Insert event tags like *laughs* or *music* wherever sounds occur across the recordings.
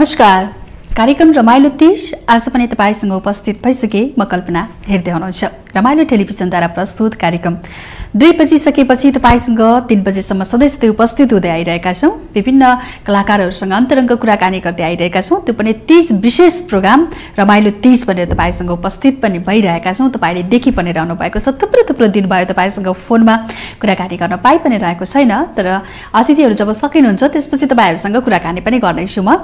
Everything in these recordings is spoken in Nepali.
नमस्कार। कार्यक्रम रमाइलो तिज आज पनि तपाईँसँग उपस्थित भइसके म कल्पना। हेर्दै हुनुहुन्छ। रमाइलो टेलिभिजनद्वारा प्रस्तुत कार्यक्रम। दुई बजिसकेपछि तपाईँसँग तिन बजीसम्म सधैँ सधैँ उपस्थित हुँदै आइरहेका छौँ। विभिन्न कलाकारहरूसँग अन्तरङ्ग कुराकानी गर्दै आइरहेका छौँ। त्यो पनि तिज विशेष प्रोग्राम रमाइलो तिज भनेर तपाईँसँग उपस्थित पनि भइरहेका छौँ। तपाईँले देखि पनि रहनु भएको छ। थुप्रो थुप्रो दिनुभयो तपाईँसँग फोनमा कुराकानी गर्न पाइ पनि रहेको छैन। तर अतिथिहरू जब सकिनुहुन्छ त्यसपछि तपाईँहरूसँग कुराकानी पनि गर्नेछु म।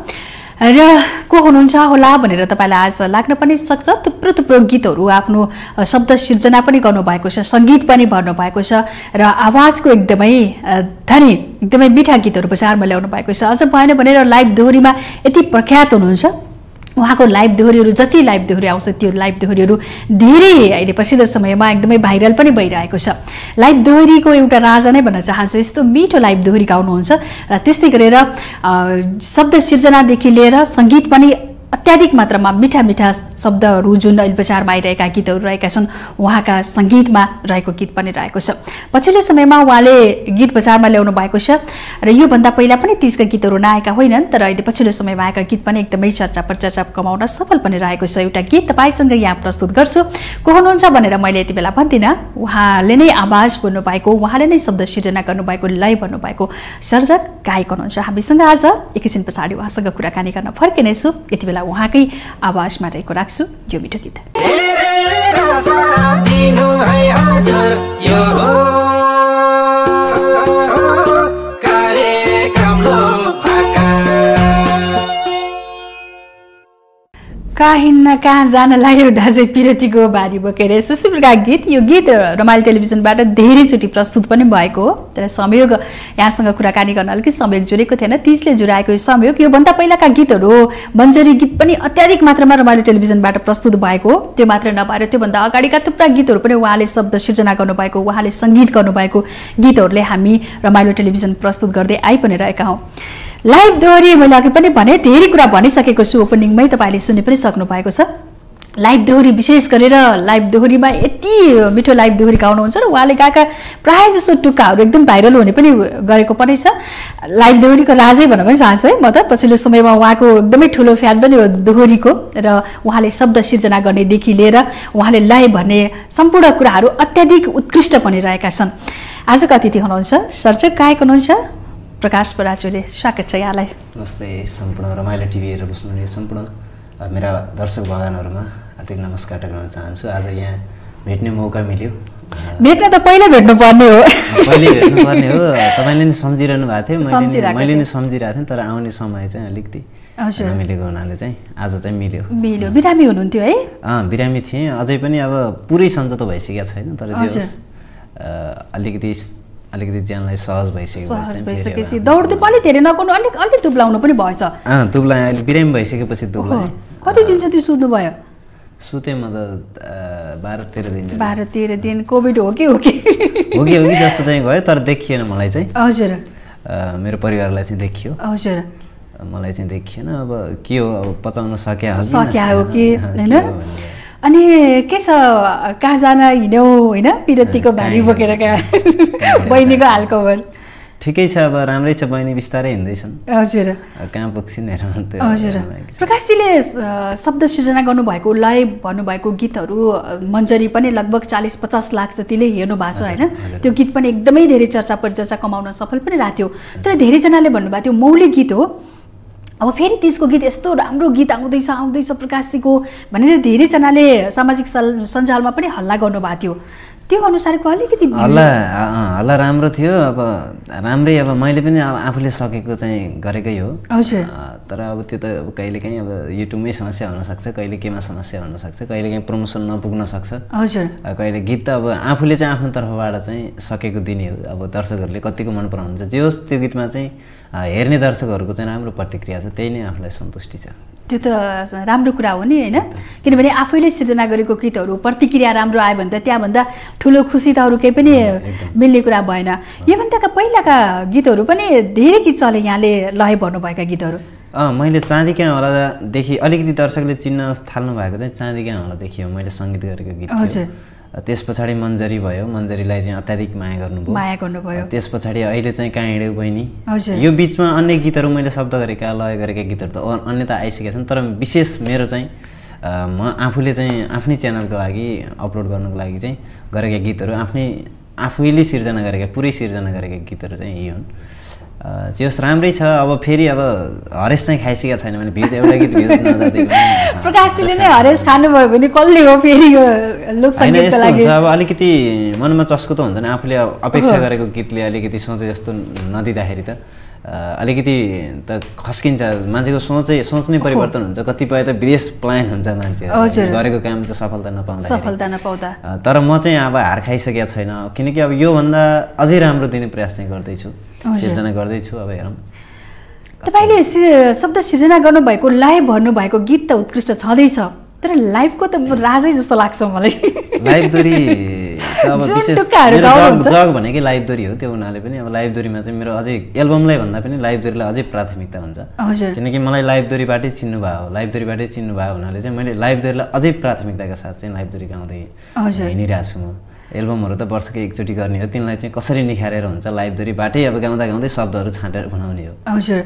र को हुनुहुन्छ होला भनेर तपाईँलाई आज लाग्न पनि सक्छ। थुप्रो थुप्रो गीतहरू आफ्नो शब्द सिर्जना पनि गर्नुभएको छ सङ्गीत पनि भर्नुभएको छ र आवाजको एकदमै धनी एकदमै मिठा गीतहरू बजारमा ल्याउनु भएको छ। अझ भएन भनेर लाइभ दोहोरीमा यति प्रख्यात हुनुहुन्छ। उहाँको लाइभ दोहोरीहरू जति लाइभ दोहोरी आउँछ त्यो लाइभ दोहोरीहरू धेरै अहिले पछिल्लो समयमा एकदमै भाइरल पनि भइरहेको छ। लाइभ दोहोरीको एउटा राजा नै भन्न चाहन्छु यस्तो मिठो लाइभ दोहोरी गाउनुहुन्छ र त्यस्तै गरेर शब्द सिर्जनादेखि लिएर सङ्गीत पनि अत्याधिक मात्रामा मिठा मिठा शब्दहरू जुन अहिले बजारमा आइरहेका गीतहरू रहेका छन्। उहाँका सङ्गीतमा रहेको गीत पनि रहेको छ। पछिल्लो समयमा उहाँले गीत बजारमा ल्याउनु भएको छ र योभन्दा पहिला पनि तिजका गीतहरू नआएका होइनन् तर अहिले पछिल्लो समयमा आएका गीत पनि एकदमै चर्चा प्रचर्चा कमाउन सफल पनि रहेको छ। एउटा गीत तपाईँसँग यहाँ प्रस्तुत गर्छु। को हुनुहुन्छ भनेर मैले यति बेला भन्दिनँ। उहाँले नै आवाज बोल्नुभएको उहाँले नै शब्द सिर्जना गर्नुभएको लय भन्नुभएको सर्जक गायक हुनुहुन्छ। हामीसँग आज एकैछिन पछाडि उहाँसँग कुराकानी गर्न फर्किनेछु। यति बेला उहाँकै आवाजमा रहेको राख्छु। यो मिठो गीत। कहाँ हिँड्न कहाँ जान लाग्यो दाजु पिरतीको बारी बोकेर। यस्तै प्रकारको गीत यो गीत रमाइलो टेलिभिजनबाट धेरैचोटि प्रस्तुत पनि भएको हो। तर संयोग यहाँसँग कुराकानी गर्न अलिकति संयोग जोडेको थिएन। तिजले जुराएको यो संयोग योभन्दा पहिलाका गीतहरू बन्जरी गीत पनि अत्याधिक मात्रामा रमाइलो टेलिभिजनबाट प्रस्तुत भएको हो। त्यो मात्र नभएर त्योभन्दा अगाडिका थुप्रा गीतहरू पनि उहाँले शब्द सिर्जना गर्नुभएको उहाँले सङ्गीत गर्नुभएको गीतहरूले हामी रमाइलो टेलिभिजन प्रस्तुत गर्दै आइ पनि रहेका हौँ। लाइभ दोहोरी मैले अघि पनि भने धेरै कुरा भनिसकेको छु ओपनिङमै तपाईँले सुनि पनि सक्नु भएको छ। लाइभ दोहोरी विशेष गरेर लाइभ दोहोरीमा यति मिठो लाइभ दोहोरी गाउनुहुन्छ र उहाँले गाएका प्रायः जसो टुक्काहरू एकदम भाइरल हुने पनि गरेको पनि छ। लाइभ दोहोरीको राजै भन्न पनि चाहन्छु है म त पछिल्लो समयमा उहाँको एकदमै ठुलो फ्यान पनि हो दोहोरीको र उहाँले शब्द सिर्जना गर्नेदेखि लिएर उहाँले लय भन्ने सम्पूर्ण कुराहरू अत्याधिक उत्कृष्ट पनि रहेका छन्। आजको अतिथि हुनुहुन्छ सर्चक गायक हुनुहुन्छ। प्रकाश पराजुले स्वागत छ यहाँलाई। नमस्ते सम्पूर्ण रमाइलो टिभी हेरेर बस्नुहुने सम्पूर्ण मेरा दर्शक भगवान्हरूमा हार्दिक नमस्कार गर्न चाहन्छु। आज यहाँ भेट्ने मौका मिल्यो। भेट्न त पहिला भेट्नु पर्ने हो। पहिले भेट्नुपर्ने हो। तपाईँले नै सम्झिरहनु भएको थियो मैले नै सम्झिरहेको थिएँ तर आउने समय चाहिँ अलिकति मिलेको हुनाले चाहिँ आज चाहिँ मिल्यो। मिल्यो। बिरामी हुनुहुन्थ्यो है? अँ बिरामी थिएँ। अझै पनि अब पुरै सन्चो त भइसकेको छैन तर अलिकति अलिकति ज्यानलाई सहज भइसक्यो सहज भइसकेपछि दौड पनि धेरै नगर्नु अलिक अलिक दुब्लाउनु पनि भएछ। दुब्ला अहिले बिरामी भइसकेपछि दुब्ला कति दिन चाहिँ त्यो सुत्नु भयो? सुतेँ म त बाह्र तेह्र दिन बाह्र तेह्र दिन कोभिड हो कि हो कि? हो कि हो कि जस्तो चाहिँ गयो तर देखिएन मलाई चाहिँ। हजुर। मेरो परिवारलाई चाहिँ देखियो। हजुर। मलाई चाहिँ देखिएन अब के हो अब पचाउन सक्या हो कि होइन? अनि के छ कहाँ जान हिँड्यौ होइन? पिरतीको भारी बोकेर कहाँ? बहिनीको हालखबर। ठिकै छ अब राम्रै छ बहिनी बिस्तारै हिँड्दैछन्। हजुर। कहाँ पुग्छिन् हजुर। प्रकाशजीले शब्द सृजना गर्नुभएको लय भन्नुभएको गीतहरू मन्जरी पनि लगभग चालिस पचास लाख जतिले हेर्नु भएको छ होइन? त्यो गीत पनि एकदमै धेरै चर्चा परिचर्चा कमाउन सफल पनि रहेको थियो तर धेरैजनाले भन्नुभएको थियो मौलिक गीत हो। अब फेरि त्यसको गीत यस्तो राम्रो गीत आउँदैछ आउँदैछ प्रकाशजीको भनेर धेरैजनाले सामाजिक सञ्जालमा पनि हल्ला गर्नुभएको थियो। त्यो अनुसारको अलिकति हल्ला हल्ला राम्रो थियो अब राम्रै अब मैले पनि अब आफूले सकेको चाहिँ गरेकै हो। हजुर। तर अब त्यो त अब कहिलेकाहीँ अब युट्युबमै समस्या हुनसक्छ कहिले केमा समस्या हुनसक्छ कहिलेकाहीँ प्रमोसन नपुग्न सक्छ। हजुर। कहिले गीत त अब आफूले चाहिँ आफ्नो तर्फबाट चाहिँ सकेको दिने हो। अब दर्शकहरूले कतिको मन पराउनुहुन्छ जे होस् त्यो गीतमा चाहिँ हेर्ने दर्शकहरूको चाहिँ राम्रो प्रतिक्रिया छ त्यही नै आफूलाई सन्तुष्टि छ। त्यो त राम्रो कुरा हो नि होइन? किनभने आफैले सिर्जना गरेको गीतहरू प्रतिक्रिया राम्रो आयो भने त त्यहाँभन्दा ठुलो खुसी त अरू केही पनि मिल्ने कुरा भएन। योभन्दाका पहिलाका गीतहरू पनि धेरै गीत चले यहाँले लय भन्नुभएका गीतहरू। अँ मैले चाँदी कहाँ होलादेखि अलिकति दर्शकले चिन्न थाल्नु भएको चाहिँ चाँदी कहाँ होलादेखि हो मैले सङ्गीत गरेको गीत हजुर। त्यस पछाडि मन्जरी भयो मन्जरीलाई चाहिँ अत्याधिक माया गर्नुभयो। माया गर्नुभयो। त्यस पछाडि अहिले चाहिँ कहाँ हिँड्यौ बहिनी? हजुर। यो बिचमा अन्य गीतहरू मैले शब्द गरेका लय गरेका गीतहरू त अन्य त आइसकेका छन् तर विशेष मेरो चाहिँ म आफूले चाहिँ आफ्नै च्यानलको लागि अपलोड गर्नुको लागि चाहिँ गरेका गीतहरू आफ्नै आफैले सिर्जना गरेका पुरै सिर्जना गरेका गीतहरू चाहिँ यी हुन्। जे होस् राम्रै छ अब फेरि अब हरेस चाहिँ खाइसकेको छैन भने भ्युज एउटा गीत भ्युज *laughs* प्रकाशजीले नै हरेस खानुभयो भने कसले हो फेरि यो यस्तो हुन्छ। अब अलिकति मनमा चस्को त हुन्छ नि आफूले अपेक्षा गरेको गीतले अलिकति सोचे जस्तो नदिँदाखेरि त। अलिकति त खस्किन्छ। मान्छेको सोचै सोच नै परिवर्तन हुन्छ। कतिपय त विदेश प्लान हुन्छ मान्छे। गरेको काम चाहिँ सफलता नपाउँदा सफलता नपाउँदा। तर म चाहिँ अब हार खाइसकेको छैन। किनकि अब योभन्दा अझै राम्रो दिने प्रयास चाहिँ गर्दैछु। सिर्जना गर्दैछु अब हेरौँ। तपाईँले शब्द सिर्जना गर्नुभएको लाइभ भन्नुभएको गीत त उत्कृष्ट छँदैछ। तर लाइभको त राजै जस्तो लाग्छ मलाई। लाइभ दोरी त *laughs* अब जुन विशेष टुक्काहरू मेरो जग भनेकै लाइभ दोरी हो त्यो हुनाले पनि अब लाइभ दोरीमा चाहिँ मेरो अझै एल्बमलाई भन्दा पनि लाइभ दोरीलाई अझै प्राथमिकता हुन्छ। किनकि मलाई लाइभ दोरीबाटै चिन्नु भयो लाइभ दोरीबाटै चिन्नु भयो हुनाले चाहिँ मैले लाइभ दोरीलाई अझै प्राथमिकताका साथ चाहिँ लाइभ दोरी गाउँदै। हिँडिरहेको छु म। एल्बमहरू त वर्षकै एकचोटि गर्ने हो। तिनलाई चाहिँ कसरी निखारेर हुन्छ लाइभ दोरीबाटै अब गाउँदा गाउँदै शब्दहरू छाँटेर बनाउने हो। हजुर।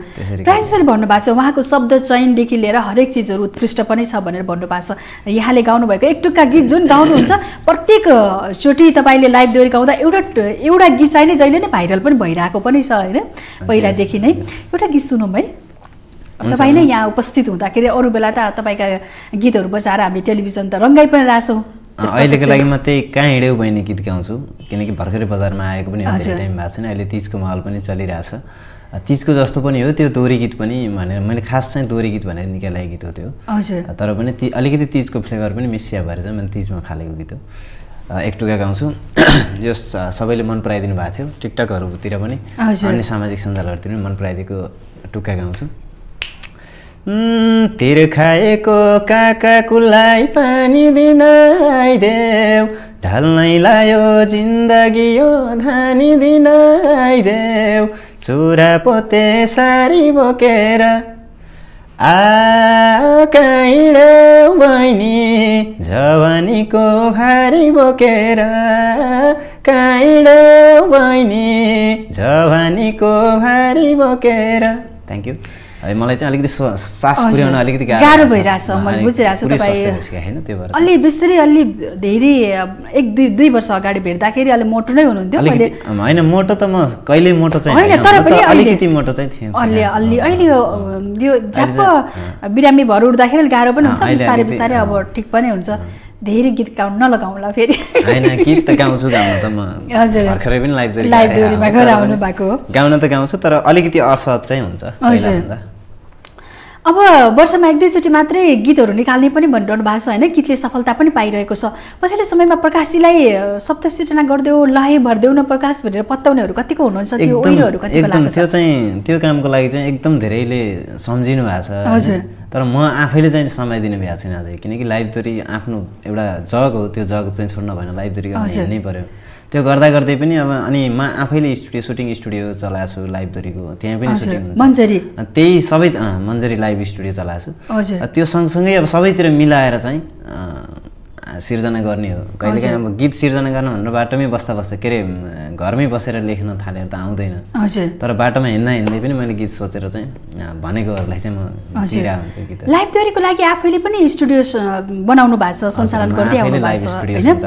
प्रायः जसरी भन्नुभएको छ उहाँको शब्द चयनदेखि लिएर हरेक चिजहरू उत्कृष्ट पनि छ भनेर भन्नुभएको छ। यहाँले गाउनुभएको एक टुक्का गीत जुन गाउनुहुन्छ प्रत्येक अ, चोटि तपाईँले लाइभ दोहोरी गाउँदा एउटा एउटा गीत चाहिँ नै जहिले नै भाइरल पनि भइरहेको पनि छ होइन? पहिलादेखि नै। एउटा गीत सुनौँ है। तपाईँ नै यहाँ उपस्थित हुँदाखेरि अरू बेला त तपाईँका गीतहरू बजाएर हामीले टेलिभिजन त रङ्गाइ पनि रहेछौँ अहिलेको लागि म त्यही कहाँ हिँड्यौ बहिनी गीत गाउँछु। किनकि भर्खरै बजारमा आएको पनि। धेरै टाइम भएको छैन। अहिले तिजको माहौल पनि चलिरहेछ। तिजको जस्तो पनि हो त्यो दोहोरी गीत पनि भनेर। मैले खास चाहिँ दोहोरी गीत भनेर निकालेको गीत हो त्यो। तर पनि ती अलिकति तिजको फ्लेभर पनि मिसिया भएर चाहिँ मैले तिजमा फालेको गीत हो। एक टुका गाउँछु। *clears throat* जो स- सबैले मन पराइदिनु भएको थियो। टिकटकहरूतिर पनि। अन्य सामाजिक सञ्जालहरूतिर पनि मन पराइदिएको टुक्का गाउँछु। उम्, तिर खाएको काकाकुलाई पानी दिन आइदेऊ। ढल्नै लायो जिन्दगी यो धानी दिन आइदेऊ। चुरा पोते सारी बोकेर आ बहिनी। जवानीको भारी बोकेर काइडेऊ बहिनी। जवानीको भारी बोकेर। थ्याङ्क यू है मलाई चाहिँ अलिकति सास। पुर्याउन अलिकति गाह्रो। भइरहेछ, मैले बुझिरहेको छु तपाईँ- अलि बिस्तारै अलि धेरै एक दुई दुई वर्ष अगाडि भेट्दाखेरि अलि मोटो नै हुनुहुन्थ्यो। होइन मोटो त म कहिल्यै मोटो चाहिँ होइन तर पनि अलिकति मोटो चाहिँ थिएँ। अलि अलि अहिले यो झ्याप्प बिरामी भएर उठ्दाखेरि गाह्रो पनि हुन्छ बिस्तारै बिस्तारै अब ठिक पनि हुन्छ। धेरै गीत गाउनु नलगाउँला फेरि होइन गीत त गाउँछु गाउनु त म हजुर। भर्खरै पनि दोहोरीमा अब गएर आउनु भएको हो। गाउन त गाउँछु तर अलिकति असहज चाहिँ हुन्छ हजुर। अब वर्षमा एक दुईचोटि मात्रै गीतहरू निकाल्ने पनि भनिरहनु भएको छ होइन गीतले सफलता पनि पाइरहेको छ पछिल्लो समयमा प्रकाशजीलाई सप्त सिर्जना गरिदेऊ लहे भरिदेऊ न प्रकाश भनेर पत्ताउनेहरू कतिको हुनुहुन्छ त्यो कतिको त्यो चाहिँ त्यो कामको लागि चाहिँ एकदम धेरैले सम्झिनु भएको छ? हजुर। तर म आफैले चाहिँ समय दिनु भएको छैन अझै किनकि लाइभ दोरी आफ्नो एउटा जग हो त्यो जग चाहिँ छोड्न भएन हजुर। हिँड्नै पऱ्यो त्यो गर्दा गर्दै पनि अब अनि म आफैले स्टुडियो सुटिङ स्टुडियो चलाएको छु लाइभ दोरीको त्यहाँ पनि हजुर सुटिङ हुन्छ। मन्जरी। त्यही सबै मन्जरी लाइभ स्टुडियो चलाएको छु। त्यो सँगसँगै अब सबैतिर मिलाएर चाहिँ सिर्जना गर्ने हो। कहिलेकाहीँ अब गीत सिर्जना गर्न भनेर बाटोमै बस्दा बस्दा के अरे घरमै बसेर लेख्न थालेर त आउँदैन। तर बाटोमा हिँड्दा हिँड्दै पनि मैले गीत सोचेर चाहिँ भनेकोहरूलाई चाहिँ म दिइरहेको हुन्छु गीत लाइभ दोहोरीको लागि आफैले पनि स्टुडियो बनाउनु भएको छ सञ्चालन गर्दै आउनु भएको छ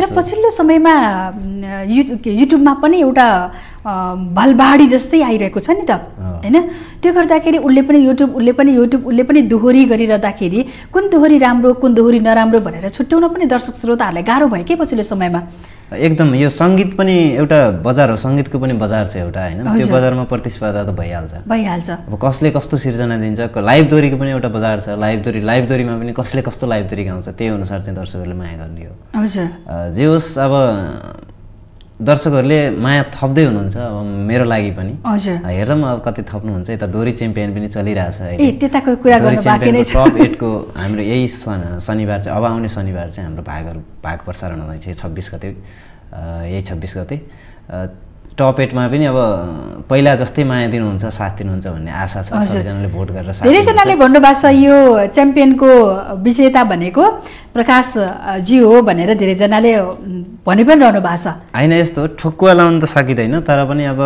तर। पछिल्लो समयमा युट्युबमा पनि एउटा भलबाडी जस्तै आइरहेको छ नि त होइन? त्यो गर्दाखेरि उसले पनि युट्युब उसले पनि युट्युब उसले पनि दोहोरी गरिरहँदाखेरि कुन दोहोरी राम्रो कुन दोहोरी नराम्रो भनेर छुट्याउन पनि दर्शक श्रोताहरूलाई गाह्रो भयो के पछिल्लो समयमा? एकदम यो सङ्गीत पनि एउटा बजार हो। सङ्गीतको पनि बजार छ एउटा होइन? त्यो। बजारमा प्रतिस्पर्धा त भइहाल्छ। भइहाल्छ। अब कसले कस्तो सिर्जना दिन्छ क- लाइभ दोरीको पनि एउटा बजार छ। लाइभ दोरी लाइभ दोरीमा पनि कसले कस्तो लाइभ दोरी गाउँछ त्यही अनुसार चाहिँ दर्शकहरूले माया गर्ने हो। हजुर। जे होस् अब दर्शकहरूले माया थप्दै हुनुहुन्छ अब मेरो लागि पनि। हजुर। पनि अब कति थप्नुहुन्छ यता दोरी च्याम्पियन पनि चलिरहेछ टप एटको हाम्रो यही शन- शनिबार चाहिँ अब आउने शनिबार चाहिँ हाम्रो भागहरू भाग प्रसारण हुँदैछ छब्बिस गते यही छब्बिस गते। टप एटमा पनि अब पहिला जस्तै माया दिनुहुन्छ साथ दिनुहुन्छ भन्ने आशा छ। सबैजनाले भोट गरेर धेरैजनाले। भन्नुभएको छ यो च्याम्पियनको विजेता भनेको प्रकाश अ, जी हो भनेर धेरैजनाले भनि पनि रहनु भएको छ। होइन यस्तो ठोक्कुवा लाउनु त सकिँदैन तर पनि अब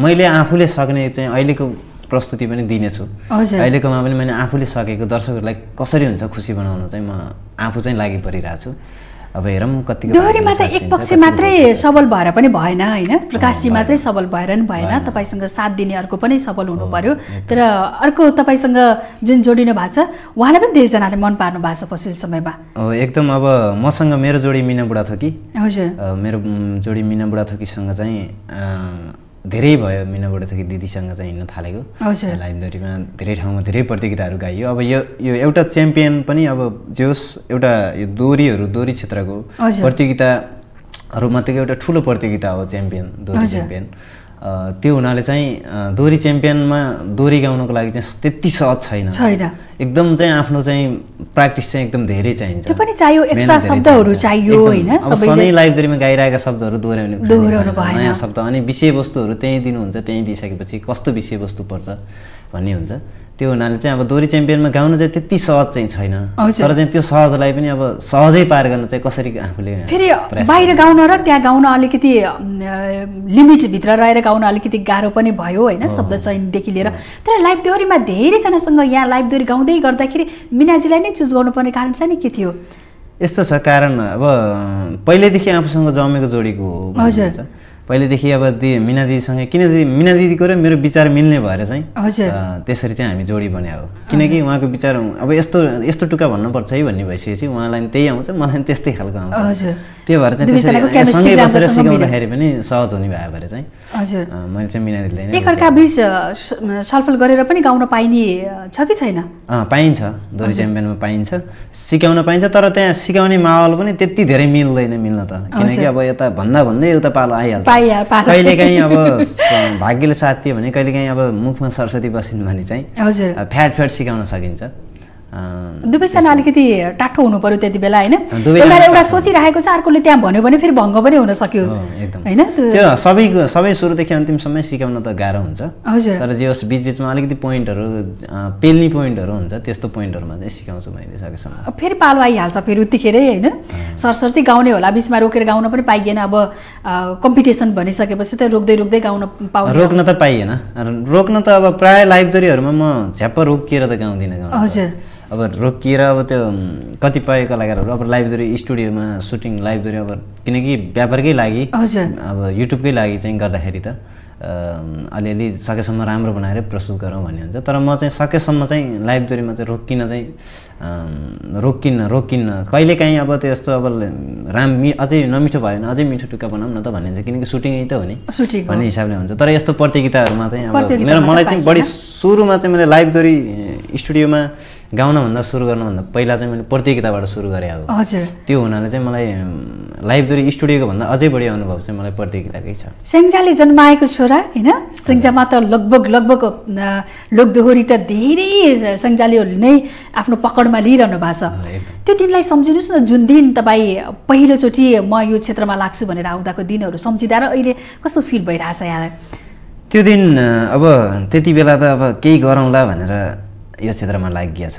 मैले आफूले सक्ने चाहिँ अहिलेको प्रस्तुति पनि दिनेछु। हजुर। अहिलेकोमा पनि मैले आफूले सकेको दर्शकहरूलाई कसरी हुन्छ खुसी बनाउन चाहिँ म आफू चाहिँ लागि परिरहेको छु। अब हेरौँ कतिको दोहोरीमा त एक पक्ष मात्रै। सबल भएर पनि भएन होइन प्रकाशजी। मात्रै सबल भएर नि भएन। तपाईँसँग साथ दिने अर्को पनि सबल हुनु पर्यो। तर अर्को तपाईँसँग जुन जोडिनु भएको छ उहाँलाई पनि धेरैजनाले मन पार्नु भएको छ पछिल्लो समयमा एकदम अब मसँग मेरो जोडी मिना बुढाथोकी हजुर मेरो जोडी मिना बुढाथोकीसँग चाहिँ धेरै भयो मिना बुढाथोकी दिदीसँग चाहिँ हिँड्न थालेको दोरीमा धेरै ठाउँमा धेरै प्रतियोगिताहरू गाइयो अब यो यो एउटा च्याम्पियन पनि अब जोस् एउटा यो दोरीहरू दोरी क्षेत्रको हजुर। प्रतियोगिताहरूमध्येको एउटा ठुलो प्रतियोगिता हो च्याम्पियन दोरी। च्याम्पियन त्यो हुनाले चाहिँ दोरी च्याम्पियनमा दोरी गाउनको लागि चाहिँ त्यति सहज छैन छैन एकदम चाहिँ आफ्नो चाहिँ प्र्याक्टिस चाहिँ एकदम धेरै चाहिन्छ त्यो पनि चाहियो, एक्स्ट्रा शब्दहरू। चाहियो। होइन? सधैँ लाइब्रेरीमा गाइरहेका शब्दहरू दोहोऱ्याउने दोहोऱ्याउनु। भएन। नयाँ शब्द अनि विषयवस्तुहरू त्यहीँ दिनुहुन्छ त्यहीँ दिइसकेपछि कस्तो विषयवस्तु पर्छ भन्ने हुन्छ त्यो हुनाले चाहिँ अब दोरी च्याम्पियनमा गाउनु चाहिँ त्यति सहज चाहिँ छैन। तर चाहिँ त्यो सहजलाई पनि अब सहजै पार गर्न चाहिँ कसरी आफूले फेरि बाहिर गाउन र त्यहाँ गाउन अलिकति लिमिटभित्र रहेर गाउन अलिकति गाह्रो पनि भयो होइन शब्द चयनदेखि लिएर। तर लाइभ दोहोरीमा धेरैजनासँग यहाँ लाइभ दोहोरी गाउँदै गर्दाखेरि मिनाजीलाई नै चुज गर्नुपर्ने कारण चाहिँ नि के थियो? यस्तो छ कारण अब पहिल्यैदेखि आफूसँग जमेको जोडीको हो हजुर। हुन्छ। पहिल्यैदेखि अब दि मिना दिदीसँग किन दिदी मिना दिदीको र मेरो विचार मिल्ने भएर चाहिँ त्यसरी चाहिँ हामी जोडी बन्या हो किनकि उहाँको विचार अब यस्तो यस्तो टुक्का भन्नुपर्छ है भन्ने भइसकेपछि उहाँलाई पनि त्यही आउँछ मलाई पनि त्यस्तै खालको आउँछ। हजुर त्यो भएर चाहिँ सँगै बसेर। सिकाउँदाखेरि पनि सहज हुने भयो भएर चाहिँ। हजुर। मैले चाहिँ मिना नै एकअर्का बिच छलफल गरेर पनि गाउन पाइने छ कि छैन? पाइन्छ। दोरी च्याम्पियनमा पाइन्छ। सिकाउन पाइन्छ तर त्यहाँ सिकाउने माहौल पनि त्यति धेरै मिल्दैन मिल्न त। किनकि। अब यता भन्दा भन्दै उता पालो आइहाल्छ। कहिलेकाहीँ अब *laughs* भाग्यले साथ दियो भने कहिलेकाहीँ अब मुखमा सरस्वती बसिन् भने चाहिँ फ्याट फ्याट सिकाउन सकिन्छ। दुवैजना अलिकति टाठो हुनु पर्यो त्यति बेला होइन? एउटा एउटा। सोचिरहेको छ अर्कोले त्यहाँ भन्यो भने फेरि भङ्ग पनि हुन सक्यो एकदम। होइन? त्यो- सबैको सबै सुरुदेखि अन्तिमसम्म सिकाउन त गाह्रो हुन्छ। हजुर। तर जे होस् बिचबिचमा अलिकति पोइन्टहरू पेल्ने पोइन्टहरू हुन्छ त्यस्तो पोइन्टहरूमा चाहिँ सिकाउँछु मैले सकेसम्म। फेरि पालो आइहाल्छ फेरि उतिखेरै होइन? सरस्वती गाउने होला बिचमा रोकेर गाउन पनि पाइएन अब कम्पिटिसन भनिसकेपछि त रोक्दै रोक्दै गाउन पाउने रोक्न त पाइएन। रोक्न त अब प्राय लाइभ दोरीहरूमा म झ्याप्प रोकिएर त गाउँदिनँ। हजुर। अब रोकिएर अब त्यो कतिपय कलाकारहरू अब लाइभ दोरी स्टुडियोमा सुटिङ लाइभ दोरी अब किनकि व्यापारकै लागि अब युट्युबकै लागि चाहिँ गर्दाखेरि त अलिअलि सकेसम्म राम्रो बनाएर प्रस्तुत गरौँ भन्ने हुन्छ। तर म चाहिँ सकेसम्म चाहिँ लाइभ दोरीमा चाहिँ रोकिन चाहिँ रोकिन्न रोकिन्न। कहिलेकाहीँ अब त्यस्तो अब राम मि अझै नमिठो भयो भने अझै मिठो टुक्का बनाऊँ न त भनिन्छ किनकि सुटिङै त हो नि। भन्ने हिसाबले हुन्छ। तर यस्तो प्रतियोगिताहरूमा चाहिँ अब मेरो मलाई चाहिँ। बढी सुरुमा चाहिँ मैले लाइभ दोरी स्टुडियोमा गाउनभन्दा सुरु गर्नुभन्दा पहिला चाहिँ मैले प्रतियोगिताबाट सुरु गरेँ अब। हजुर। त्यो हुनाले चाहिँ मलाई लाइभ दोरी स्टुडियोको भन्दा अझै बढी अनुभव चाहिँ मलाई प्रतियोगिताकै छ। सेङ्जाले जन्माएको छोरा होइन? सेङ्जामा त लगभग लगभग लोकदोहोरी त धेरै सेङ्जालीहरूले नै आफ्नो पकडमा लिइरहनु भएको छ। त्यो दिनलाई सम्झिनुहोस् न जुन दिन तपाईँ पहिलोचोटि म यो क्षेत्रमा लाग्छु भनेर आउँदाको दिनहरू सम्झिँदा र अहिले कस्तो फिल भइरहेछ यहाँलाई त्यो दिन अब त्यति बेला त अब केही गरौँला भनेर यो क्षेत्रमा लागिया छ।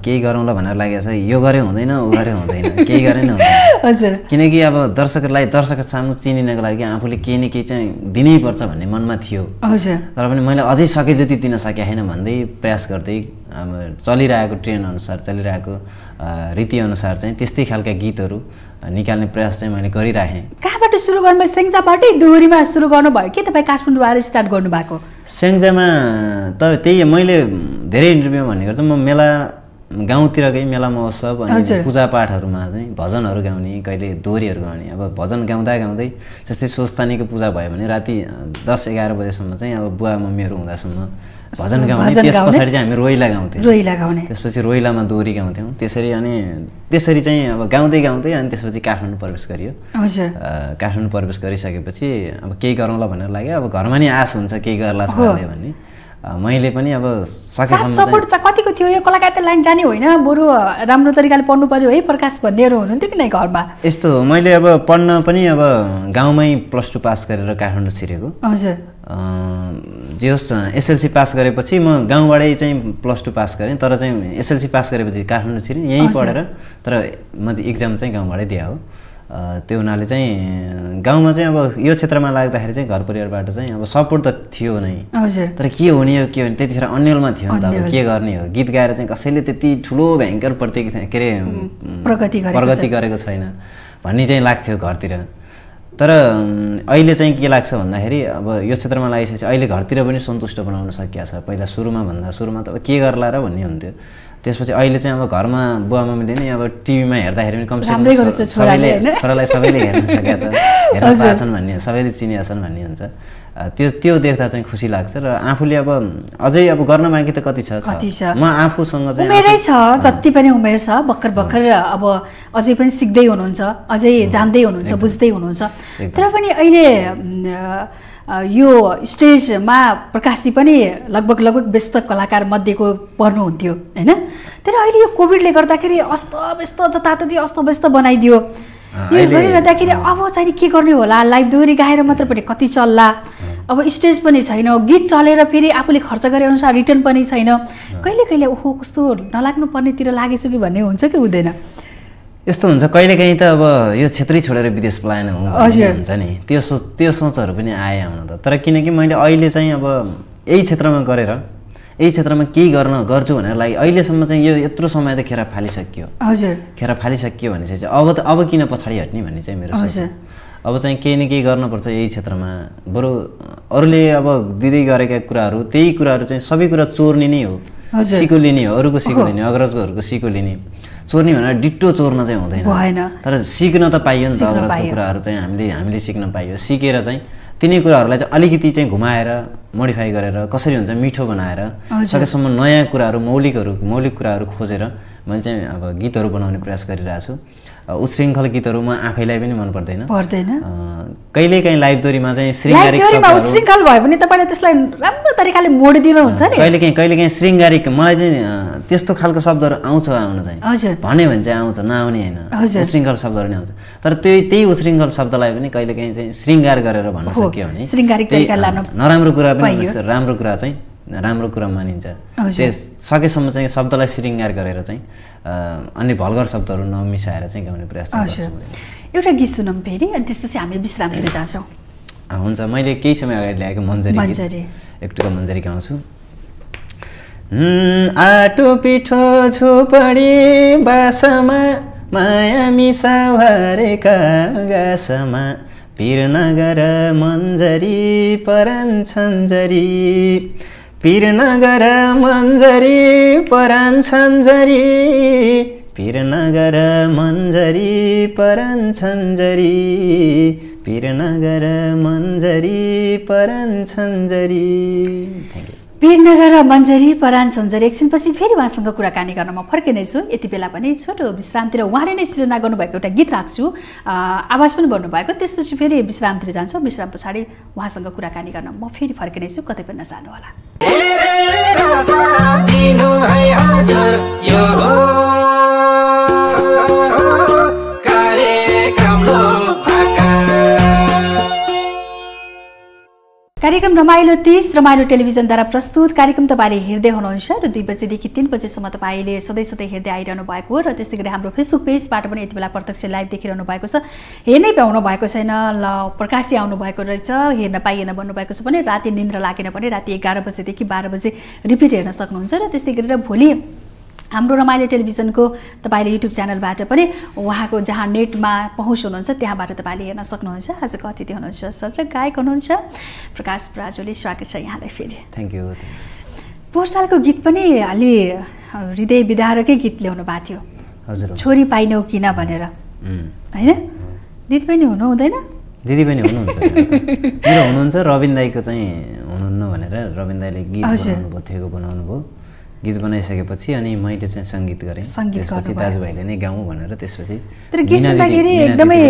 केही गरौँला भनेर लागेको छ। यो गरे हुँदैन ऊ गरे हुँदैन। केही गरे नै हुँदैन। हजुर। किनकि अब दर्शकहरूलाई दर्शक सामु चिनिनको लागि आफूले केही न केही चाहिँ दिनै पर्छ भन्ने मनमा थियो। हजुर। तर पनि मैले अझै सके जति दिन सकेको छैन भन्दै प्रयास गर्दै अब चलिरहेको ट्रेन अनुसार चलिरहेको रीतिअनुसार चाहिँ त्यस्तै खालका गीतहरू निकाल्ने प्रयास चाहिँ मैले गरिराखेँ। कहाँबाट सुरु गर्नु सेङ्जाबाटै दोहोरीमा सुरु गर्नुभयो कि तपाईँ काठमाडौँ आएर स्टार्ट गर्नुभएको? स्याङ्जामा त त्यही मैले धेरै इन्टरभ्यूमा भन्ने गर्छु। म मेला गाउँतिरकै मेला महोत्सव अनि। पूजापाठहरूमा चाहिँ भजनहरू गाउने कहिले दोहोरीहरू गाउने। अब भजन गाउँदा गाउँदै जस्तै सोस्तानीको पूजा भयो भने राति दस एघार बजेसम्म चाहिँ अब बुवा मम्मीहरू हुँदासम्म भजन गाउने। भजन त्यस गाउने। पछाडि चाहिँ हामी रोइला गाउँथ्यौँ। रोही लगाउने त्यसपछि रोइलामा दोहोरी गाउँथ्यौँ। त्यसरी अनि त्यसरी चाहिँ अब गाउँदै गाउँदै अनि त्यसपछि काठमाडौँ प्रवेश गरियो। काठमाडौँ प्रवेश गरिसकेपछि अब केही गरौँला भनेर लाग्यो। अब घरमा नि आश हुन्छ केही गर्ला भन्ने अ, मैले पनि अब सपोर्ट कतिको थियो? यो कलाकार लाइन जाने होइन? बरु राम्रो तरिकाले पढ्नु पर्यो है प्रकाश भन्नेहरू हुनुहुन्थ्यो कि नै घरमा यस्तो हो। मैले अब पढ्न पनि अब गाउँमै प्लस टू पास गरेर काठमाडौँ छिरेको। हजुर। जे होस् एसएलसी पास गरेपछि म गाउँबाटै चाहिँ प्लस टू पास गरेँ तर चाहिँ एसएलसी पास गरेपछि काठमाडौँ छिरेँ यहीँ। पढेर तर म चाहिँ इक्जाम चाहिँ गाउँबाटै दिए हो। त्यो हुनाले चाहिँ गाउँमा चाहिँ अब यो क्षेत्रमा लाग्दाखेरि चाहिँ घर परिवारबाट चाहिँ अब सपोर्ट त थियो नै। हजुर। तर के हुने हो के हुने त्यतिखेर अन्यलमा थियो नि त अब। के गर्ने हो? गीत गाएर चाहिँ कसैले त्यति ठुलो भयङ्कर प्रतियोगिता के अरे प्रगति गरेको प्रगति। गरेको छैन भन्ने चाहिँ लाग्थ्यो घरतिर। तर अहिले चाहिँ के लाग्छ भन्दाखेरि अब यो क्षेत्रमा लागिसकेपछि अहिले घरतिर पनि सन्तुष्ट बनाउन सकिएको छ। पहिला सुरुमा भन्दा सुरुमा त अब के गर्ला र भन्ने हुन्थ्यो। त्यसपछि अहिले चाहिँ अब घरमा बुवा मम्मीले नै अब टिभीमा हेर्दाखेरि पनि कमसेकम सबैले? छोरालाई सबैले हेर्न *laughs* सकेका छन् हेर्न। पाएछन् भन्ने सबैले चिनिया छन् भन्ने हुन्छ त्यो त्यो देख्दा चाहिँ खुसी लाग्छ र आफूले अब अझै अब गर्न बाँकी त कति छ। कति छ। म आफूसँग चाहिँ उमेरै छ जति पनि उमेर छ भर्खर भर्खर अब अझै पनि सिक्दै हुनुहुन्छ अझै जान्दै हुनुहुन्छ बुझ्दै हुनुहुन्छ तर पनि अहिले यो स्टेजमा प्रकाशजी पनि लगभग लगभग व्यस्त कलाकार मध्येको पर्नुहुन्थ्यो होइन? तर अहिले यो कोभिडले गर्दाखेरि अस्तव्यस्त जताततै अस्तव्यस्त बनाइदियो। यो गरिरहँदाखेरि अब चाहिँ के गर्ने होला? लाइभ दोहोरी गाएर मात्र पनि कति चल्ला? अब स्टेज पनि छैन गीत चलेर फेरि आफूले खर्च गरे अनुसार रिटर्न पनि छैन। कहिले कहिले ओहो कस्तो नलाग्नु पर्नेतिर लागेछु कि भन्ने हुन्छ कि हुँदैन। यस्तो हुन्छ कहिलेकाहीँ त अब यो क्षेत्रै छोडेर विदेश पलायन। हुन्छ नि। त्यो सोच त्यो सोचहरू पनि आए आउन त। तर किनकि मैले अहिले चाहिँ अब यही क्षेत्रमा गरेर यही क्षेत्रमा केही गर्न गर्छु भनेर लागि अहिलेसम्म चाहिँ यो यत्रो समय त खेर फालिसकियो। हजुर। खेर फालिसकियो भनेपछि चाहिँ अब त अब किन पछाडि हट्ने भन्ने चाहिँ मेरो। अब चाहिँ केही न केही गर्नुपर्छ यही क्षेत्रमा। बरु अरूले अब दिँदै गरेका कुराहरू त्यही कुराहरू चाहिँ सबै कुरा चोर्ने नै हो। सिको लिने हो अरूको सिको लिने अग्रजकोहरूको सिको लिने चोर्ने भनेर डिट्टो चोर्न चाहिँ हुँदैन भएन। तर सिक्न त पाइयो नि त अग्रजको। कुराहरू चाहिँ हामीले हामीले सिक्न पाइयो सिकेर चाहिँ तिनै कुराहरूलाई चाहिँ अलिकति चाहिँ घुमाएर मोडिफाई गरेर कसरी हुन्छ मिठो बनाएर। सकेसम्म नयाँ कुराहरू मौलिकहरू मौलिक कुराहरू खोजेर मैले चाहिँ अब गीतहरू बनाउने प्रयास गरिरहेको छु अ, उच्छृङ्खल गीतहरू म आफैलाई पनि मन पर्दैन। पर्दैन अ, कहिलेकाहीँ लाइभ दोरीमा चाहिँ उशृङ्खल भयो भने तपाईँले त्यसलाई राम्रो तरिकाले मोडिदिनुहुन्छ नि। कहिलेकाहीँ कहिलेकाहीँ शृङ्गारिक मलाई चाहिँ त्यस्तो खालको शब्दहरू आउँछ आउन चाहिँ। हजुर। भन्यो भने चाहिँ आउँछ नआउने होइन। उच्छृङ्खल शब्दहरू नै आउँछ। तर त्यही त्यही उच्छृङ्खल शब्दलाई पनि कहिलेकाहीँ चाहिँ शृङ्गार गरेर भन्न सकियो भने नराम्रो कुरा पनि। राम्रो कुरा चाहिँ राम्रो कुरा मानिन्छ। त्यस सकेसम्म चाहिँ शब्दलाई शृङ्गार गरेर चाहिँ अन्य भल्गर शब्दहरू नमिसाएर चाहिँ गाउने प्रयास। एउटा गीत सुनौँ फेरि अनि त्यसपछि हामी विश्रामतिर जान्छौँ। हुन्छ। मैले केही समय अगाडि ल्याएको मन्जरी गीत, मन्जरी। एक टुक्का मन्जरी गाउँछु। आटो पिठो झुपडी बासमा माया मिसावारेका गासमा पिर नगर मन्जरी परान छन्जरी। पिर मन्जरी परान छन्जरी पिर मन्जरी परान छन्जरी पिर नगर मन्जरी परान छन्जरी थ्याङ्क यू वीरनगर र मन्जरी परान सन्जरी एकछिनपछि फेरि उहाँसँग कुराकानी गर्न म फर्किनेछु। यति बेला पनि छोटो विश्रामतिर उहाँले नै सृजना गर्नुभएको एउटा गीत राख्छु। आवाज पनि भन्नुभएको त्यसपछि फेरि विश्रामतिर जान्छौँ। विश्राम पछाडि उहाँसँग कुराकानी गर्न म फेरि फर्किनेछु। कतै पनि नजानु होला। कार्यक्रम रमाइलो तिस रमाइलो टेलिभिजनद्वारा प्रस्तुत कार्यक्रम तपाईँले हेर्दै हुनुहुन्छ र दुई बजेदेखि तिन बजेसम्म तपाईँले सधैँ सधैँ हेर्दै आइरहनु भएको हो र त्यस्तै गरी हाम्रो फेसबुक पेजबाट पनि यति बेला प्रत्यक्ष लाइभ देखिरहनु भएको छ। हेर्नै पाउनु भएको छैन ल प्रकाशी आउनु भएको रहेछ हेर्न पाइएन भन्नुभएको छ भने राति निन्द्रा लागेन भने राति एघार बजेदेखि बाह्र बजे रिपिट हेर्न सक्नुहुन्छ र त्यस्तै गरेर भोलि हाम्रो रमाइलो टेलिभिजनको तपाईँले युट्युब च्यानलबाट पनि उहाँको जहाँ नेटमा पहुँच हुनुहुन्छ त्यहाँबाट तपाईँले हेर्न सक्नुहुन्छ। आजको अतिथि हुनुहुन्छ सर्जक गायक हुनुहुन्छ। प्रकाश पराजुली स्वागत छ यहाँलाई फेरि। थ्याङ्क यू पोहोर सालको गीत पनि अलि हृदय विदारकै गीत ल्याउनु भएको थियो। हजुर। छोरी पाइनौ किन भनेर। होइन? दिदी पनि हुनु हुँदैन? दिदी पनि हुनुहुन्छ। मेरो हुनुहुन्छ रविन दाईको चाहिँ हुनुहुन्न भनेर रविन दाईले गीत। बनाउनु भयो थेगो बनाउनु भयो गीत बनाइसकेपछि अनि मैले चाहिँ सङ्गीत गरेँ सङ्गीत त्यसपछि। दाजुभाइले नै गाउँ भनेर त्यसपछि तर गीत सुन्दाखेरि एकदमै।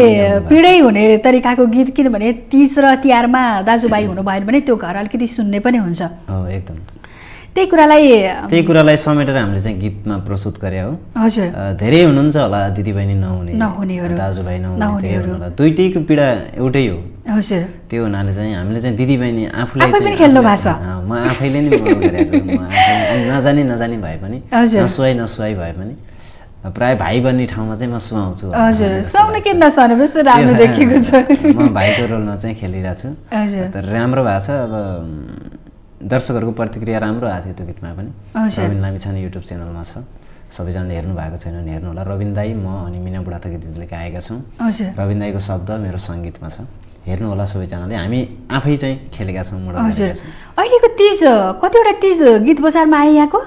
पिँढै हुने तरिकाको गीत किनभने तिज र तिहारमा दाजुभाइ हुनुभयो भने त्यो घर अलिकति सुन्ने पनि हुन्छ हो एकदम त्यही कुरालाई त्यही कुरालाई समेटेर हामीले चाहिँ गीतमा प्रस्तुत गरे हो। हजुर। धेरै हुनुहुन्छ होला दिदीबहिनी नहुने नहुनेहरू। दाजुभाइ नहुने होला। दुइटैको पीडा एउटै हो। हजुर। त्यो हुनाले चाहिँ हामीले चाहिँ दिदीबहिनी आफूलाई आफै चाहिँ पनि खेल्नु भएको छ। म आफैले नै नजानी नजानी भए पनि। नसुहाई नसुहाई भए पनि प्राय भाइ बन्ने ठाउँमा चाहिँ म सुहाउँछु हजुर। सुहाउनु। किन नसुहाउनु? बेसी राम्रो देखेको *laughs* छ। म भाइको रोलमा चाहिँ खेलिरहेको छु। तर राम्रो भएको छ। अब दर्शकहरूको प्रतिक्रिया राम्रो आएको थियो त्यो गीतमा पनि। रविन लामिछाने युट्युब च्यानलमा छ। सबैजनाले हेर्नु भएको छैन भने हेर्नु होला। रविन दाई म अनि मिना बुढाथोकी दिदीले गाएका छौँ। रविन दाईको शब्द मेरो सङ्गीतमा छ। हेर्नु होला सबैजनाले। हामी आफै चाहिँ खेलेका छौँ हजुर। अहिलेको तिज कतिवटा तिज गीत बजारमा आए यहाँको?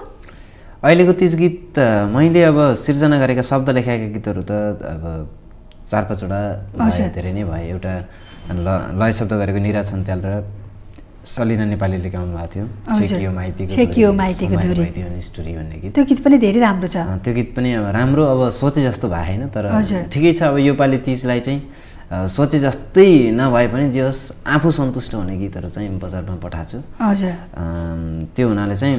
अहिलेको तिज गीत मैले अब सिर्जना गरेका शब्द लेखाएका गीतहरू त अब चार पाँचवटा धेरै नै भए एउटा ल लय शब्द गरेको निरा छन्त्याल र सलिना नेपालीले गाउनु भएको थियो। छेकियो माइतीको छेकियो धुरी, माइतीको स्टोरी भन्ने गीत। त्यो गीत पनि धेरै राम्रो छ। त्यो गीत पनि अब राम्रो अब सोचे जस्तो भए होइन तर। ठिकै छ। अब योपालि तिजलाई चाहिँ सोचे जस्तै नभए पनि जे होस् आफू सन्तुष्ट हुने गीतहरू चाहिँ बजारमा पठाएको छु। हजुर। त्यो हुनाले चाहिँ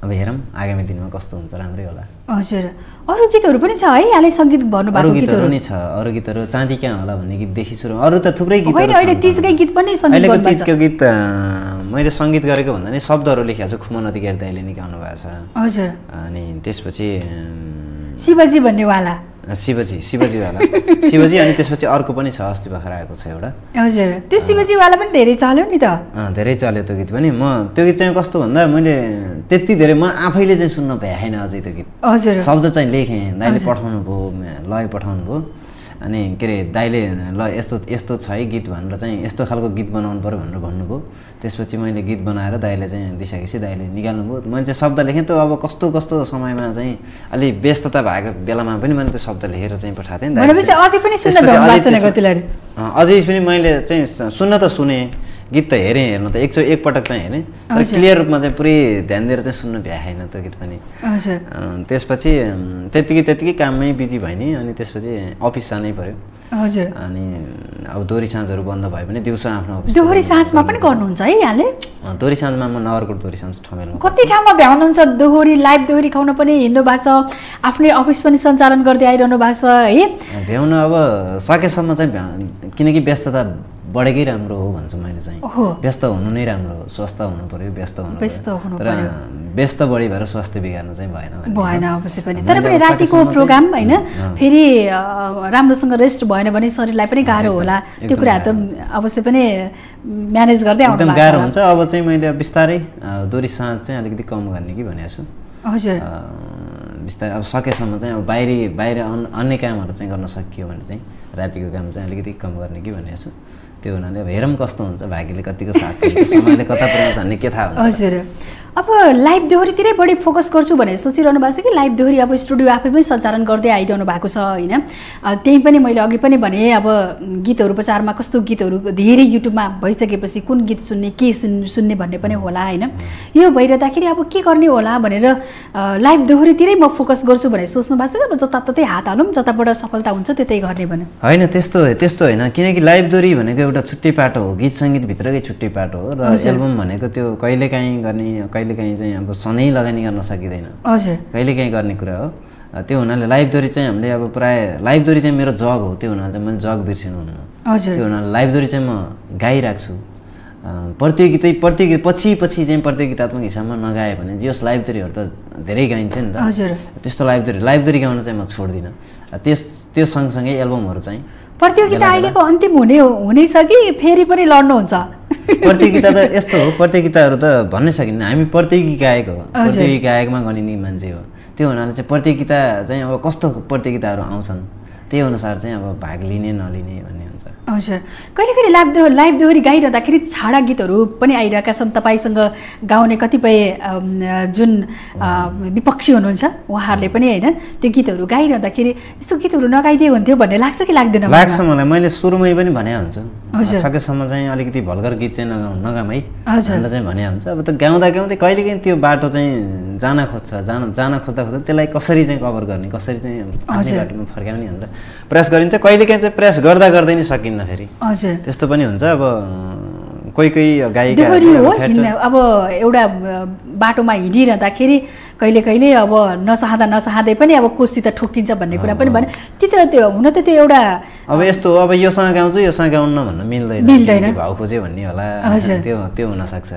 अब हेरौँ आगामी दिनमा कस्तो हुन्छ राम्रै होला। हजुर। अरू गीतहरू पनि छ है यहाँले सङ्गीत भन्नुभएको गीतहरू गीतहरू। नि छ अरू गीतहरू चाँदी कहाँ होला भन्ने गीतदेखि सुरु। अरू त थुप्रै गीतहरू अहिले। तिजकै गीत पनि अहिलेको तिजको गीत मैले सङ्गीत गरेको भन्दा नि शब्दहरू लेखेको छु खुमन अधिकारी दाइले निकाल्नु भएको छ। हजुर। अनि त्यसपछि शिवजी भन्नेवाला शिवजी शिवजीवाला। शिवजी अनि त्यसपछि अर्को पनि छ अस्ति भर्खर आएको छ एउटा। हजुर त्यो शिवजीवाला पनि धेरै चल्यो नि त। धेरै चल्यो त्यो गीत पनि। म त्यो गीत चाहिँ कस्तो भन्दा मैले त्यति धेरै म आफैले चाहिँ सुन्न भ्याएन अझै त्यो गीत। हजुर। शब्द चाहिँ लेखेँ। दाइले। पठाउनु भयो लय पठाउनु भयो अनि के अरे दाइले ल यस्तो यस्तो छ है गीत भनेर चाहिँ यस्तो खालको गीत बनाउनु पऱ्यो भनेर भन्नुभयो। त्यसपछि मैले गीत बनाएर दाइले चाहिँ दिइसकेपछि दाइले निकाल्नु भयो मैले चाहिँ शब्द लेखेँ। त अब कस्तो कस्तो समयमा चाहिँ अलि व्यस्तता भएको बेलामा पनि मैले त्यो शब्द लेखेर चाहिँ पठाएको थिएँ अझै पनि मैले चाहिँ सुन्न त सुने। गीत त हेरेँ हेर्नु त एकचो एकपटक चाहिँ हेरेँ। तर। क्लियर रूपमा चाहिँ पुरै ध्यान दिएर चाहिँ सुन्न भ्याएन त्यो गीत पनि। त्यसपछि त्यत्तिकै त्यत्तिकै काममै बिजी भएँ नि अनि त्यसपछि अफिस जानै पऱ्यो हजुर। अनि अब दोहोरी साँझहरू बन्द भयो भने दिउँसो आफ्नो दोहोरी साँझमा पनि गर्नुहुन्छ है यहाँले? अँ, दोहोरी साँझमा म नगरकोट दोहोरी साँझ ठमेलमा कति ठाउँमा भ्याउनुहुन्छ दोहोरी लाइभ दोहोरी खाउन पनि हिँड्नु भएको छ। आफ्नै अफिस पनि सञ्चालन गर्दै आइरहनु भएको छ है? भ्याउन अब सकेसम्म चाहिँ भ्या- किनकि व्यस्तता बढेकै राम्रो हो भन्छु मैले चाहिँ। व्यस्त हुनु नै राम्रो हो स्वस्थ हुनु पऱ्यो व्यस्त हुनु व्यस्त। हुनु तर। व्यस्त बढी भएर स्वास्थ्य बिगार्नु चाहिँ भएन भएन। अवश्य पनि तर पनि रातिको प्रोग्राम होइन। फेरि राम्रोसँग रेस्ट भएन भने शरीरलाई पनि गाह्रो होला त्यो कुराहरू त अवश्य पनि म्यानेज गर्दै एकदम गाह्रो हुन्छ अब चाहिँ मैले बिस्तारै अँ, दोहोरी साँझ चाहिँ अलिकति कम गर्ने कि भनेको छु हजुर बिस्तारै अब सकेसम्म चाहिँ अब बाहिरी बाहिर अन अन्य कामहरू चाहिँ गर्न सकियो भने चाहिँ रातिको काम चाहिँ अलिकति कम गर्ने कि भनेको छु त्यो हुनाले अब हेरौँ कस्तो हुन्छ भाग्यले कतिको साथ *laughs* समयले कता पुऱ्याउँछ भन्ने के थाहा हुन्छ? हजुर। अब लाइभ दोहोरीतिरै बढी फोकस गर्छु भनेर सोचिरहनु भएको छ कि लाइभ दोहोरी अब स्टुडियो आफै पनि सञ्चालन गर्दै आइरहनु भएको छ होइन? त्यही पनि मैले अघि पनि भने अब गीतहरू उपचारमा कस्तो गीतहरू धेरै युट्युबमा भइसकेपछि कुन गीत सुन्ने के सुन् सुन्ने भन्ने पनि होला होइन? यो भइरहँदाखेरि अब के गर्ने होला भनेर लाइभ दोहोरीतिरै म फोकस गर्छु भनेर सोच्नु भएको छ कि अब जताततै हात हालौँ जताबाट सफलता हुन्छ त्यतै गर्ने भने होइन त्यस्तो त्यस्तो होइन किनकि लाइभ दोरी भनेको एउटा छुट्टै पाटो हो गीत सङ्गीतभित्रकै छुट्टै पाटो हो र। एल्बम भनेको त्यो कहिलेकाहीँ गर्ने कहिलेकाहीँ चाहिँ अब सधैँ लगानी गर्न सकिँदैन। हजुर। कहिलेकाहीँ गर्ने कुरा हो। त्यो हुनाले लाइभ दोरी चाहिँ हामीले अब प्राय लाइभ दोरी चाहिँ मेरो जग हो। त्यो हुनाले चाहिँ मैले जग बिर्सिनुहुन्न हजुर। त्यो हुनाले लाइभ दोरी चाहिँ म गाइरहेको छु अ, प्रतियोगितै प्रतियोगिता पछि पछि चाहिँ प्रतियोगितात्मक हिसाबमा नगाएँ भने जस लाइभ दोरीहरू त धेरै गाइन्छ नि त। हजुर। त्यस्तो लाइभ दोरी गाउन चाहिँ म छोड्दिनँ। त्यस त्यो सँगसँगै एल्बमहरू चाहिँ प्रतियोगिता। अहिलेको अन्तिम हुने हुनेछ कि फेरि पनि लड्नुहुन्छ प्रतियोगिता त *laughs* यस्तो हो प्रतियोगिताहरू त भन्नै सकिन्न हामी प्रतियोगी गायक हो। प्रतियोगी गायकमा गनिने मान्छे हो त्यो हुनाले चाहिँ प्रतियोगिता चाहिँ अब कस्तो प्रतियोगिताहरू आउँछन् त्यही अनुसार चाहिँ अब भाग लिने नलिने भन्ने हुन्छ हजुर कहिले कहिले लाइभ दो लाइभ दोहोरी गाइरहँदाखेरि छाडा गीतहरू पनि आइरहेका छन् तपाईँसँग गाउने कतिपय जुन विपक्षी हुनुहुन्छ उहाँहरूले पनि होइन त्यो गीतहरू गाइरहँदाखेरि यस्तो गीतहरू नगाइदिए हुन्थ्यो भन्ने लाग्छ कि लाग्दैन? लाग्छ मलाई मैले सुरुमै पनि भने हुन्छु हजुर। सकेसम्म चाहिँ अलिकति भल्गर गीत चाहिँ नगाउँ नगाम है हजुर। भनेर चाहिँ भने हुन्छ अब त गाउँदा गाउँदै कहिलेकाहीँ त्यो बाटो चाहिँ जान खोज्छ जान जान खोज्दा खोज्दा त्यसलाई कसरी चाहिँ कभर गर्ने कसरी चाहिँ। बाटोमा फर्काउने भनेर प्रयास गरिन्छ। कहिलेकाहीँ चाहिँ प्रयास गर्दा गर्दै नै सकिन्न फेरि। हजुर। त्यस्तो पनि हुन्छ। अब कोही कोही गायिका अब एउटा बाटोमा हिँडिरहँदाखेरि कहिले कहिले अब नचाहँदा नचाहँदै पनि अब कोसी त ठोकिन्छ भन्ने कुरा पनि भने त्यति त्यो हुन त त्यो एउटा अब यस्तो अब योसँग गाउँछु योसँग गाउन्न भन्न मिल्दैन। मिल्दैन। भाउ खोज्यो भन्ने होला। त्यो त्यो हुनसक्छ।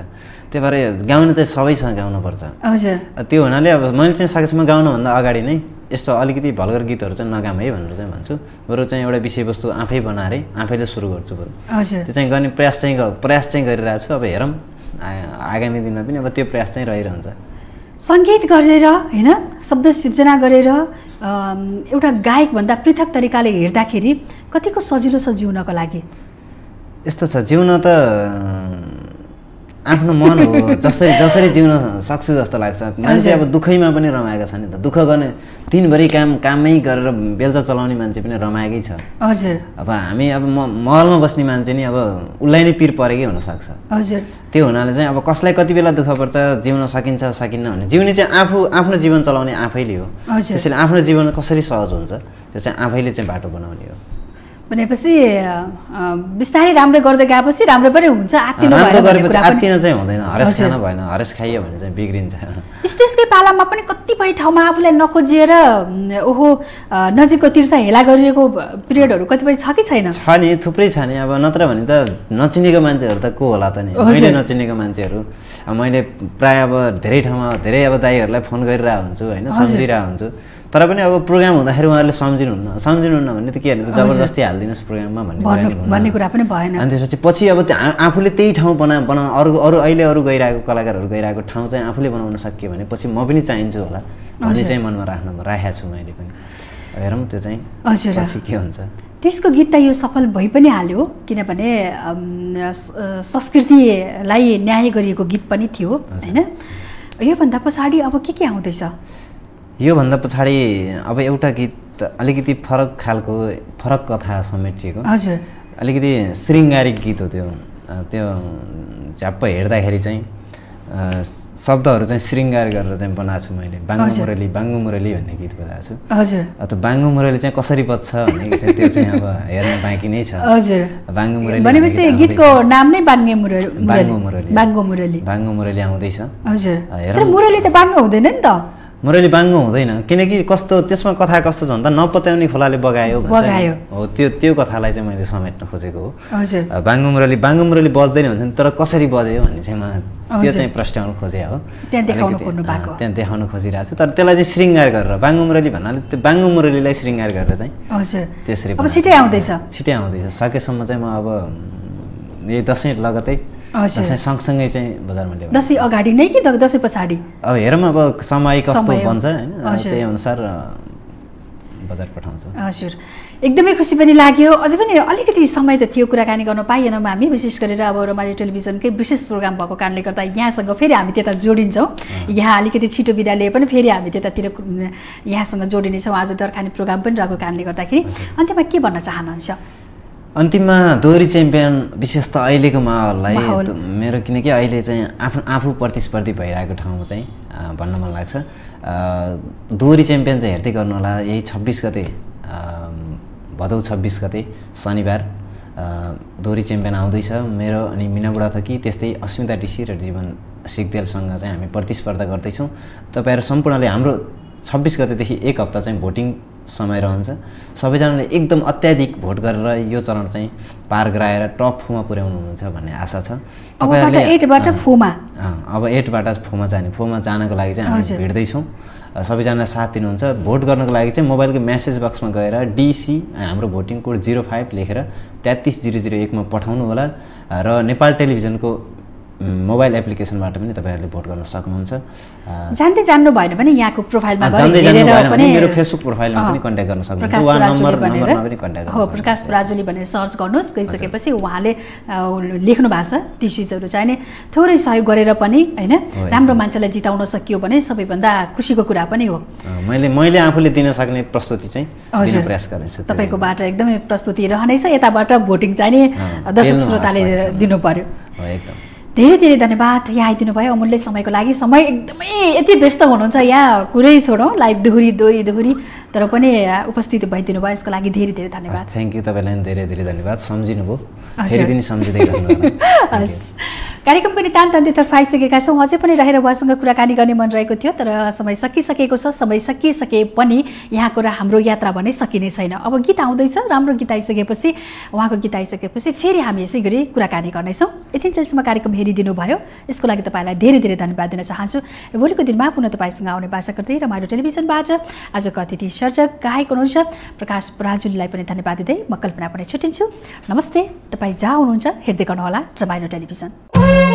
त्यही भएर गाउनु चाहिँ सबैसँग गाउनुपर्छ। हजुर। त्यो हुनाले अब मैले चाहिँ सकेसम्म गाउनुभन्दा अगाडि नै यस्तो अलिकति भल्गर गीतहरू चाहिँ नगाम है भनेर चाहिँ भन्छु। बरु चाहिँ एउटा विषयवस्तु आफै बनाएर आफैले सुरु गर्छु बरु। त्यो चाहिँ गर्ने प्रयास चाहिँ प्रयास चाहिँ गरिरहेको छु। अब हेरौँ आगामी दिनमा पनि अब त्यो प्रयास चाहिँ रहिरहन्छ। सङ्गीत गरेर होइन शब्द सिर्जना गरेर एउटा गायकभन्दा पृथक तरिकाले हेर्दाखेरि कतिको सजिलो छ जिउनको लागि? यस्तो छ जिउन त आफ्नो मन हो जसरी जसरी जिउन सक्छु जस्तो लाग्छ। मान्छे अब दुःखैमा पनि रमाएका छन् नि त। दुःख गर्ने दिनभरि काम कामै गरेर बेलचा चलाउने मान्छे पनि रमाएकै छ। हजुर। अब हामी अब म महलमा बस्ने मान्छे नि अब उसलाई नै पिर परेकै हुनसक्छ। हजुर। त्यो हुनाले चाहिँ अब कसलाई कति बेला दुःख पर्छ जिउन सकिन्छ सकिन्न भने। जिउने चाहिँ आफू आफ्नो जीवन चलाउने आफैले हो। त्यसैले आफ्नो जीवन कसरी सहज हुन्छ त्यो चाहिँ आफैले चाहिँ बाटो बनाउने हो। भनेपछि बिस्तारै राम्रो गर्दै गएपछि राम्रो पनि हुन्छ आत्तिनु राम्रो भएन भन्ने गरेपछि कुरा पनि आत्तिन चाहिँ हुँदैन हरेस हजुर। खान भएन हरेस खाइयो भने चाहिँ बिग्रिन्छ स्टेजकै पालामा पनि कतिपय ठाउँमा आफूलाई नखोजिएर ओहो नजिकको तीर्थ हेला गरिएको पिरियडहरू कतिपय छ कि छैन छ नि थुप्रै छ नि अब नत्र भने त नचिनेको मान्छेहरू त को होला त नि। मैले नचिनेको मान्छेहरू मैले प्राय अब धेरै ठाउँमा धेरै अब दाईहरूलाई फोन गरिरहेको हुन्छु होइन। सम्झिरहेको हुन्छु तर पनि अब प्रोग्राम हुँदाखेरि उहाँहरूले सम्झिनुहुन्न। सम्झिनुहुन्न भने त के भने जबरजस्ती हालिदिनुहोस् प्रोग्राममा भन्ने भन्नु कुरा पनि भएन। अनि त्यसपछि पछि अब आफूले त्यही ठाउँ बना बना अरू अरू अहिले अरू गइरहेको कलाकारहरू गइरहेको ठाउँ चाहिँ आफूले बनाउन सकियो भने पछि म पनि चाहिन्छु होला। भन्ने। चाहिँ मनमा राख्न राखेको छु मैले पनि। हेरौँ त्यो चाहिँ हजुर के हुन्छ। त्यसको गीत त यो सफल भइ पनि हाल्यो किनभने संस्कृतिलाई न्याय गरिएको गीत पनि थियो होइन? योभन्दा पछाडि अब के के आउँदैछ? योभन्दा पछाडि अब एउटा गीत अलिकति फरक खालको फरक कथा समेटिएको हजुर। अलिकति शृङ्गारिक गीत हो त्यो। त्यो झ्याप्प हेर्दाखेरि चाहिँ शब्दहरू चाहिँ शृङ्गार गरेर चाहिँ बनाएको छु मैले। बाङ्गो। मुरली बाङ्गो मुरली भन्ने गीत बजाएको छु। हजुर। त्यो बाङ्गो मुरली चाहिँ कसरी बज्छ भन्ने त्यो चाहिँ अब हेर्न बाँकी नै छ। हजुर। बाङ्गो मुरली भनेपछि गीतको। नाम नै बाङ्गे मुरली। बाङ्गो मुरली। बाङ्गो मुरली। बाङ्गो मुरली आउँदैछ। हजुर। हेरौँ। मुरली त बाङ्गो हुँदैन नि त। मुरली बाङ्गो हुँदैन। किनकि कस्तो त्यसमा कथा कस्तो छ भन्दा नपत्याउने खोलाले बगायो। बगायो। हो त्यो त्यो कथालाई चाहिँ मैले समेट्न खोजेको हो। बाङ्गो मुरली बाङ्गो मुरली बज्दैन भन्छ नि, तर कसरी बज्यो भन्ने चाहिँ म त्यो। चाहिँ प्रश्नाउनु खोजे हो। त्यहाँ देखाउनु खोजिरहेको छु। तर त्यसलाई चाहिँ श्रृङ्गार गरेर बाङ्गो मुरली भन्नाले त्यो बाङ्गो मुरलीलाई श्रृङ्गार गरेर चाहिँ हजुर। त्यसरी छिटै। आउँदैछ। छिटै आउँदैछ। सकेसम्म चाहिँ म अब यही दसैँ लगतै दसैँ सँगसँगै चाहिँ बजारमा ल्याउने। दसैँ अगाडि नै कि दसैँ पछाडि? अब हेरौँ अब समय कस्तो। बन्छ होइन। त्यही अनुसार बजार पठाउँछु। हजुर। एकदमै खुसी पनि लाग्यो। अझै पनि अलिकति समय त थियो कुराकानी गर्न पाइएनौँ हामी। विशेष गरेर अब रमाइलो टेलिभिजनकै विशेष प्रोग्राम भएको कारणले गर्दा यहाँसँग फेरि हामी त्यता जोडिन्छौँ। यहाँ अलिकति छिटो बिदा लिए पनि फेरि हामी त्यतातिर यहाँसँग जोडिनेछौँ। आज दर्खाने प्रोग्राम पनि रहेको कारणले गर्दाखेरि। अन्त्यमा के भन्न चाहनुहुन्छ? अन्तिममा दोहोरी च्याम्पियन विशेष त अहिलेको माहौललाई मेरो किनकि अहिले चाहिँ आफू आफू प्रतिस्पर्धी भइरहेको ठाउँमा चाहिँ भन्न मन लाग्छ। दोहोरी च्याम्पियन चाहिँ हेर्दै गर्नु होला यही छब्बिस गते भदौ छब्बिस गते शनिबार दोहोरी च्याम्पियन आउँदैछ। मेरो अनि मिना बुढाथकी त्यस्तै अस्मिता टिसी र जीवन सिगदेलसँग चाहिँ हामी प्रतिस्पर्धा गर्दैछौँ। तपाईँहरू सम्पूर्णले हाम्रो छब्बिस गतेदेखि एक हप्ता चाहिँ भोटिङ समय रहन्छ। सबैजनाले एकदम अत्याधिक भोट गरेर यो चरण चाहिँ पार गराएर टपमा पुर्याउनुहुन्छ भन्ने आशा छ। फोमा। अँ, अब एटबाट फोमा जाने फोमा जानको लागि चाहिँ। हामी भिड्दैछौँ। अ, सबैजनालाई साथ दिनुहुन्छ। भोट गर्नको लागि चाहिँ मोबाइलको म्यासेज बक्समा गएर डिसी हाम्रो भोटिङ कोड जिरो फाइभ लेखेर तेत्तिस जिरो जिरो एकमा पठाउनु होला र नेपाल टेलिभिजनको मोबाइल एप्लिकेसनबाट पनि तपाईँहरूले भोट गर्न सक्नुहुन्छ। जान्दै जान्नु भएन भने यहाँको प्रोफाइलमा मेरो फेसबुक प्रोफाइलमा पनि कन्ट्याक्ट गर्न सक्नुहुन्छ। हो प्रकाश। पराजुली भनेर सर्च गर्नुहोस्। गइसकेपछि उहाँले लेख्नु भएको छ। ती चिजहरू चाहिने। थोरै सहयोग गरेर पनि होइन राम्रो मान्छेलाई जिताउन सकियो भने सबैभन्दा खुसीको कुरा पनि हो। मैले मैले आफूले दिन सक्ने प्रस्तुति चाहिँ प्रयास गर्नेछु तपाईँकोबाट एकदमै प्रस्तुति रहनेछ। यताबाट भोटिङ चाहिने दर्शक श्रोताले। दिनु पर्यो। एकदम। धेरै धेरै धन्यवाद। यहाँ आइदिनु भयो अमूल्य समयको लागि। समय एकदमै यति व्यस्त हुनुहुन्छ। यहाँ कुरै छोडौँ। लाइभ दोहोरी दोहोरी दोहोरी। तर पनि उपस्थित भइदिनु भयो यसको लागि धेरै धेरै धन्यवाद थ्याङ्क यू तपाईँलाई धेरै धेरै धन्यवाद। सम्झिनु भयो हजुर। फेरि पनि सम्झिँदै. *laughs* हस्। कार्यक्रमको नितान्त अन्त्यतर्फ आइसकेका छौँ। अझै पनि रहेर उहाँसँग कुराकानी गर्ने मन रहेको थियो तर समय सकिसकेको छ समय सकिसके पनि यहाँको र हाम्रो यात्रा भने सकिने छैन। अब गीत आउँदैछ राम्रो गीत आइसकेपछि उहाँको गीत आइसकेपछि फेरि हामी यसै गरी कुराकानी गर्नेछौँ। यतिन्जेलसम्म कार्यक्रम हेरिदिनु भयो यसको लागि तपाईँलाई धेरै धेरै धन्यवाद दिन चाहन्छु। र भोलिको दिनमा पुनः तपाईँसँग आउने बाचा गर्दै रमाइलो टेलिभिजनबाट आजको अतिथि सर्जक गायक हुनुहुन्छ। प्रकाश पराजुलीलाई पनि धन्यवाद दिँदै म कल्पना पनि छुट्टिन्छु नमस्ते तपाईँ जहाँ हुनुहुन्छ हेर्दै गर्नुहोला रमाइलो टेलिभिजन।